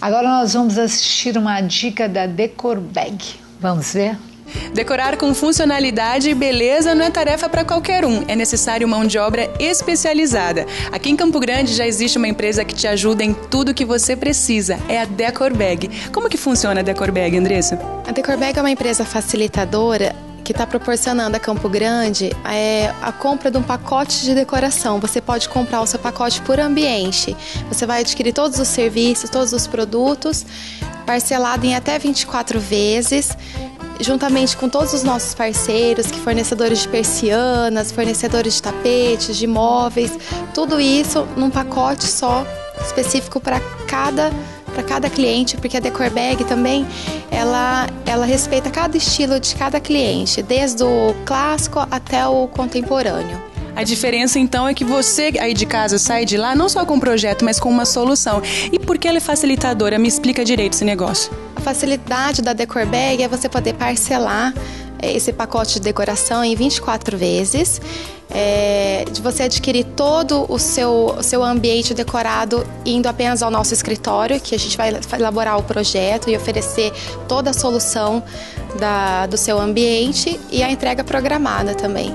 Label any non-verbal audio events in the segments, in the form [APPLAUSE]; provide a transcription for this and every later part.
Agora nós vamos assistir uma dica da Decor Bag. Vamos ver? Decorar com funcionalidade e beleza não é tarefa para qualquer um, é necessário mão de obra especializada. Aqui em Campo Grande já existe uma empresa que te ajuda em tudo que você precisa, é a Decor Bag. Como que funciona a Decor Bag, Andressa? A Decor Bag é uma empresa facilitadora que está proporcionando a Campo Grande é a compra de um pacote de decoração. Você pode comprar o seu pacote por ambiente. Você vai adquirir todos os serviços, todos os produtos, parcelado em até 24 vezes juntamente com todos os nossos parceiros, que fornecedores de persianas, fornecedores de tapetes, de móveis, tudo isso num pacote só específico para cada para cada cliente, porque a Decor Bag também ela, ela respeita cada estilo de cada cliente, desde o clássico até o contemporâneo. A diferença então é que você aí de casa sai de lá não só com um projeto, mas com uma solução. E por que ela é facilitadora? Me explica direito esse negócio. A facilidade da Decor Bag é você poder parcelar é, esse pacote de decoração em 24 vezes, é, de você adquirir todo o seu, o seu ambiente decorado indo apenas ao nosso escritório, que a gente vai elaborar o projeto e oferecer toda a solução da, do seu ambiente e a entrega programada também.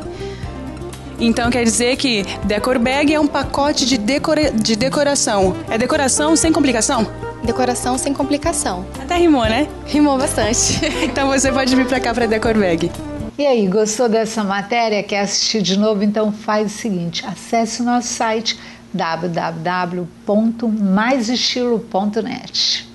Então quer dizer que Decor Bag é um pacote de, decora de decoração. É decoração sem complicação? Decoração sem complicação. Até rimou, né? Rimou bastante. [LAUGHS] então você pode vir para cá para Decor Bag. E aí, gostou dessa matéria? Quer assistir de novo? Então faz o seguinte: acesse o nosso site www.maisestilo.net.